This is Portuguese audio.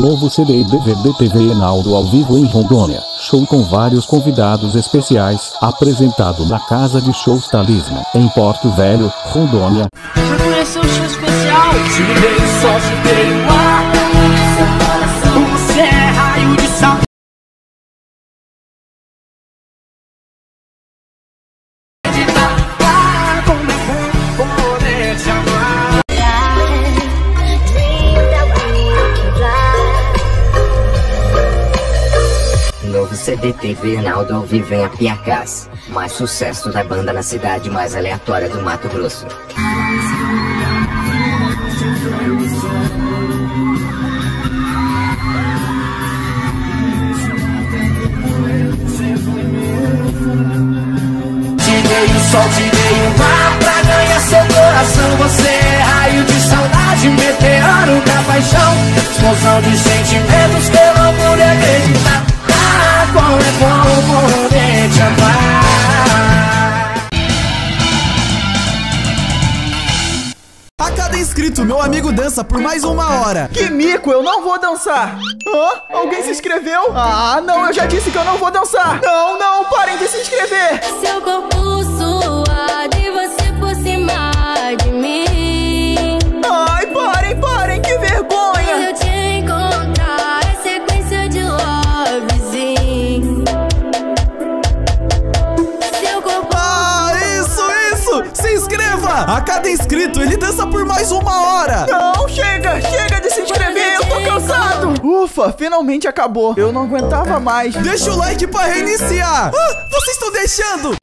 Novo CD e DVD TV Enaldo ao vivo em Rondônia. Show com vários convidados especiais, apresentado na Casa de Shows Talismã, em Porto Velho, Rondônia. Já conheceu o show especial? Veio Novo CD TV Arnaldo ao vivo em Apiacás. Mais sucesso da banda na cidade mais aleatória do Mato Grosso. Sol, te dei o mar pra ganhar seu coração. Você é raio de saudade, meteoro da paixão. Explosão de sentimentos A cada inscrito, meu amigo dança por mais uma hora. Que mico, eu não vou dançar. Hã? Alguém se inscreveu? Ah, não, eu já disse que eu não vou dançar. Não, não, parem de se A cada inscrito, ele dança por mais uma hora. Não, chega, chega de se inscrever, eu tô cansado. Ufa, finalmente acabou. Eu não aguentava mais. Deixa o like pra reiniciar. Ah, vocês estão deixando.